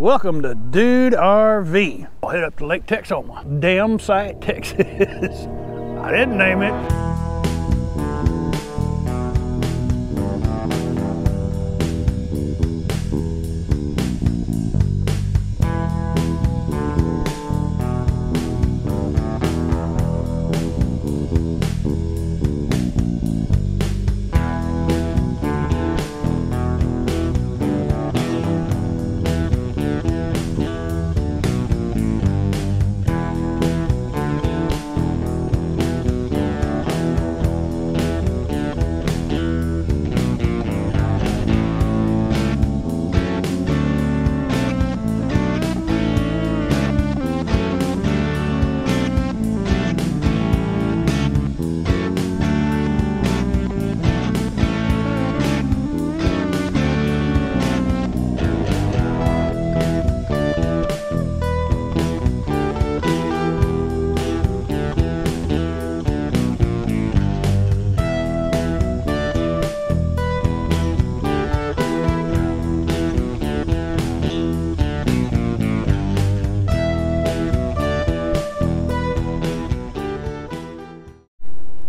Welcome to Dude RV. I'll head up to Lake Texoma, Dam Site, Texas. I didn't name it.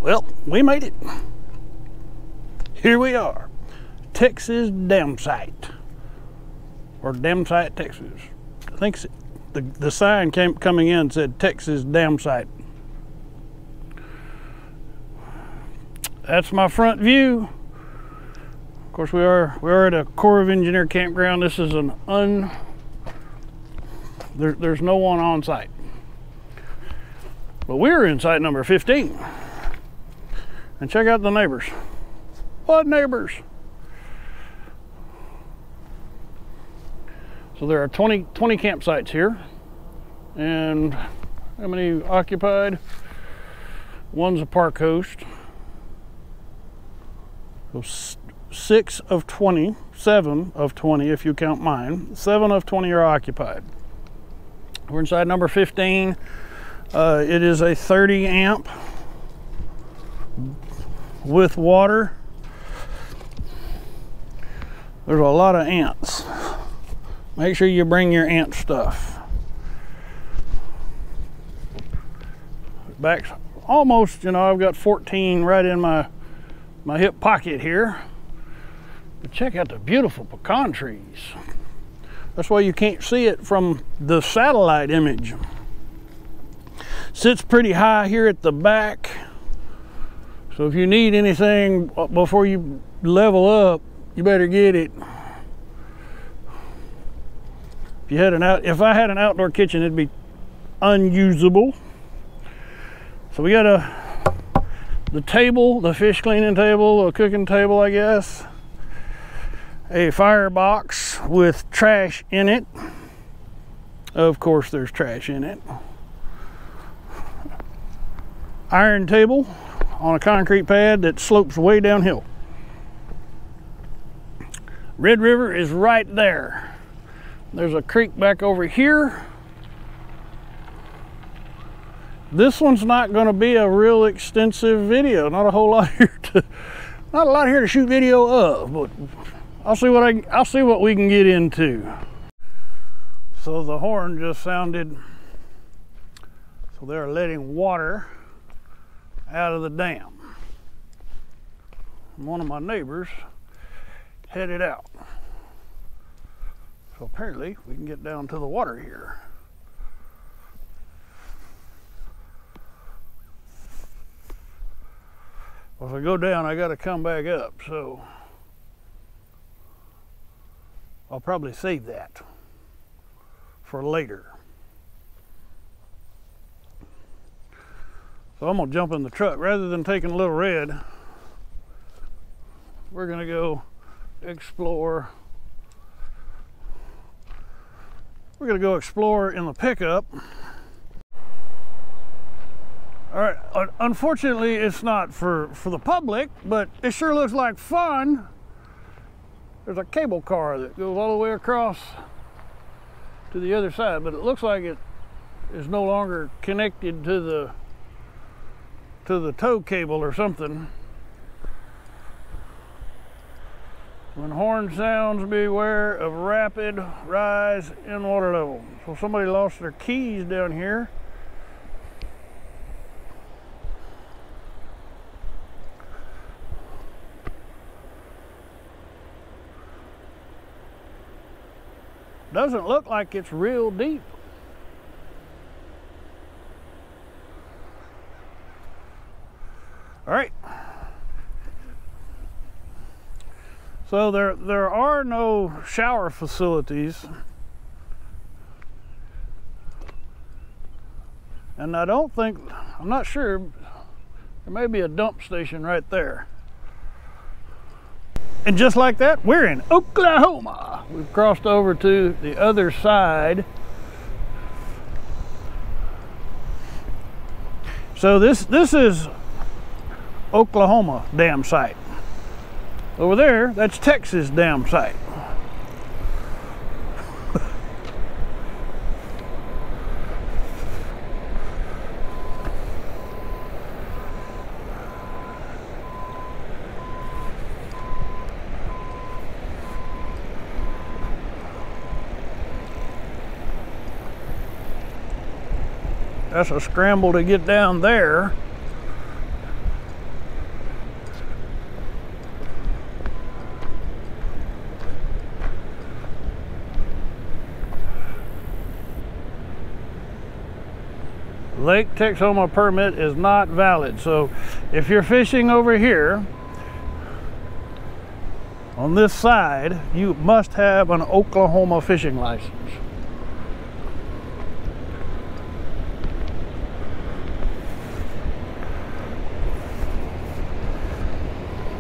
Well, we made it. Here we are, Texas Dam Site, or Dam Site, Texas. I think the, the sign came coming in said Texas Dam Site. That's my front view. Of course, we are we are at a Corps of Engineer campground. This is an un. There, there's no one on site, but we're in site number 15. And check out the neighbors. What neighbors? So there are 20, 20 campsites here. And how many occupied? One's a park host. So six of 20, seven of 20 if you count mine. Seven of 20 are occupied. We're inside number 15. Uh, it is a 30 amp with water. There's a lot of ants. Make sure you bring your ant stuff. Back almost, you know, I've got 14 right in my my hip pocket here. But check out the beautiful pecan trees. That's why you can't see it from the satellite image. Sits pretty high here at the back. So if you need anything uh, before you level up, you better get it. If you had an out, if I had an outdoor kitchen, it'd be unusable. So we got a the table, the fish cleaning table, a cooking table, I guess. A firebox with trash in it. Of course, there's trash in it. Iron table on a concrete pad that slopes way downhill. Red River is right there. There's a creek back over here. This one's not going to be a real extensive video. Not a whole lot here to, not a lot here to shoot video of, but I'll see what I, I'll see what we can get into. So the horn just sounded. So they're letting water out of the dam. One of my neighbors headed out. So apparently we can get down to the water here. Well, if I go down, I got to come back up. So I'll probably save that for later. So I'm gonna jump in the truck rather than taking a little red. We're gonna go explore. We're gonna go explore in the pickup. All right, unfortunately it's not for, for the public, but it sure looks like fun. There's a cable car that goes all the way across to the other side, but it looks like it is no longer connected to the to the tow cable or something. When horn sounds, beware of rapid rise in water level. So somebody lost their keys down here. Doesn't look like it's real deep. All right. So there there are no shower facilities. And I don't think I'm not sure there may be a dump station right there. And just like that, we're in Oklahoma. We've crossed over to the other side. So this this is Oklahoma dam site. Over there, that's Texas dam site. That's a scramble to get down there. Lake Texoma permit is not valid. So if you're fishing over here, on this side, you must have an Oklahoma fishing license.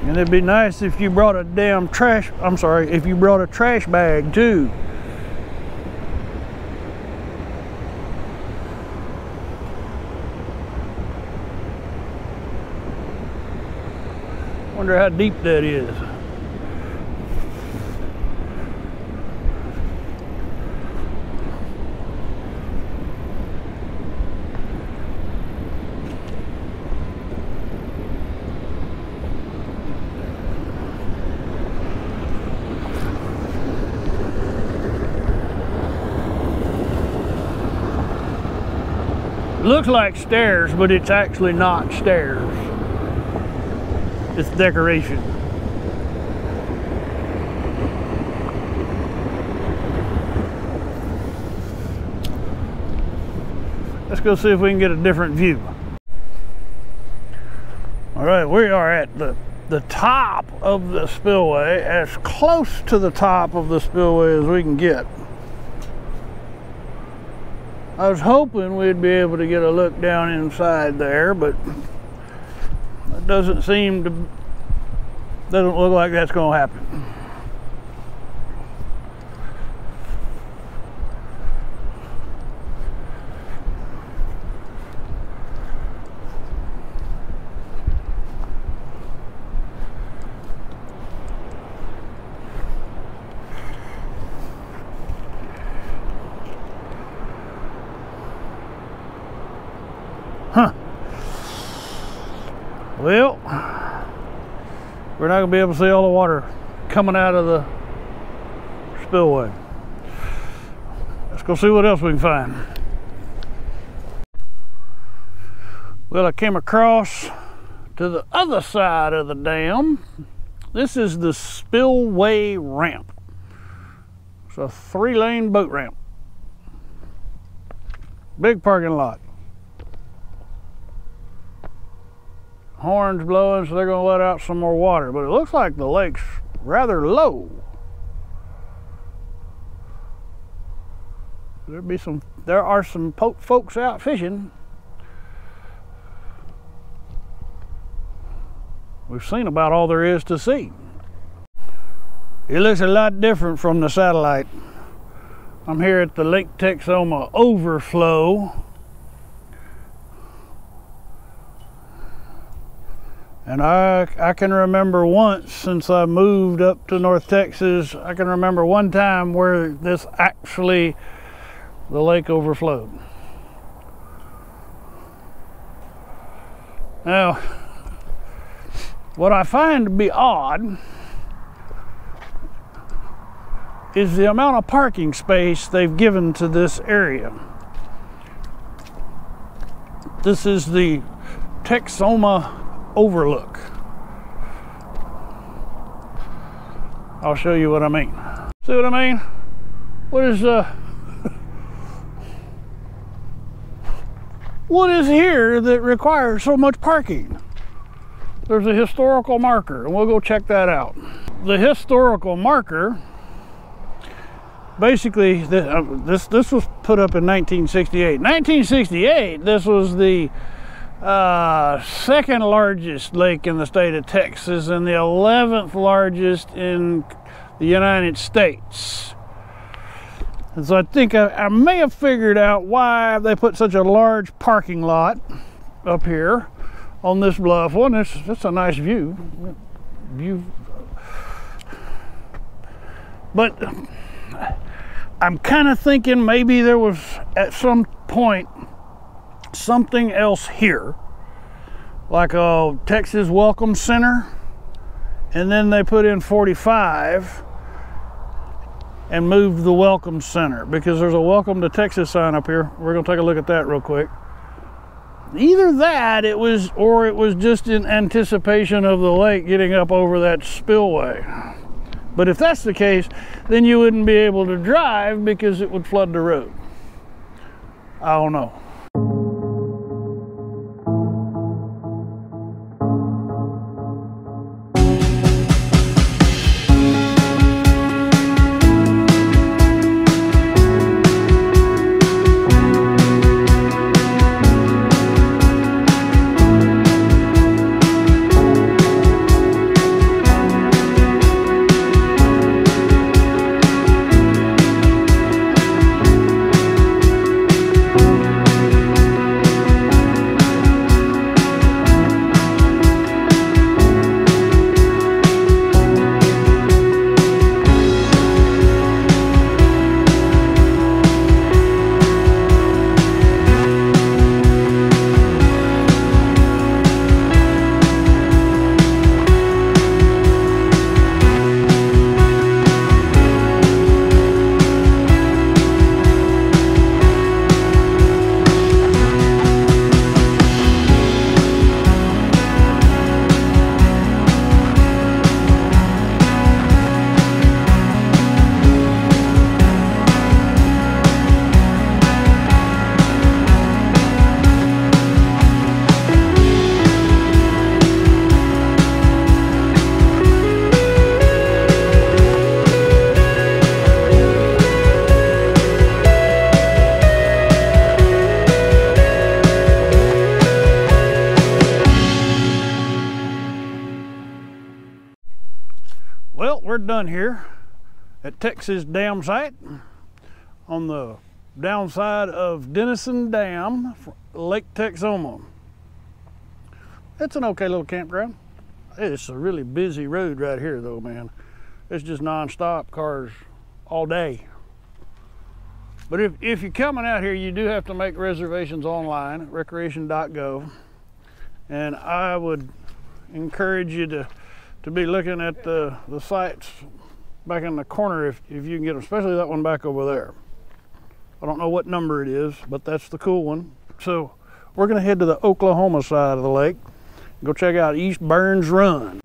And it'd be nice if you brought a damn trash, I'm sorry, if you brought a trash bag too. Wonder how deep that is. looks like stairs, but it's actually not stairs. It's decoration. Let's go see if we can get a different view. All right, we are at the, the top of the spillway, as close to the top of the spillway as we can get. I was hoping we'd be able to get a look down inside there, but doesn't seem to, doesn't look like that's going to happen. Well, we're not to be able to see all the water coming out of the spillway. Let's go see what else we can find. Well, I came across to the other side of the dam. This is the spillway ramp. It's a three lane boat ramp. Big parking lot. Horns blowing, so they're going to let out some more water. But it looks like the lake's rather low. There be some. There are some folks out fishing. We've seen about all there is to see. It looks a lot different from the satellite. I'm here at the Lake Texoma overflow. And I, I can remember once since I moved up to North Texas, I can remember one time where this actually, the lake overflowed. Now, what I find to be odd is the amount of parking space they've given to this area. This is the Texoma Overlook. I'll show you what I mean. See what I mean? What is uh what is here that requires so much parking? There's a historical marker, and we'll go check that out. The historical marker basically uh, this this was put up in 1968 1968 this was the uh, second largest lake in the state of texas and the 11th largest in the united states. And so i think I, I may have figured out why they put such a large parking lot up here on this bluff. One it's, it's a nice view. View. But I'm kind of thinking maybe there was at some point something else here, like a Texas Welcome Center, and then they put in 45 and moved the Welcome Center because there's a Welcome to Texas sign up here. We're going to take a look at that real quick. Either that, it was, or it was just in anticipation of the lake getting up over that spillway. But if that's the case, then you wouldn't be able to drive because it would flood the road. I don't know. We're done here at Texas Dam Site on the downside of Denison Dam, Lake Texoma. It's an okay little campground. It's a really busy road right here though, man. It's just non-stop cars all day. But if, if you're coming out here, you do have to make reservations online at recreation.gov. And I would encourage you to to be looking at the, the sites back in the corner if, if you can get them, especially that one back over there. I don't know what number it is, but that's the cool one. So we're gonna head to the Oklahoma side of the lake, go check out East Burns Run.